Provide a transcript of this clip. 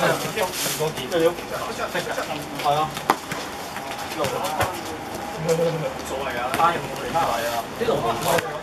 係 啊。所謂啊，啲龍。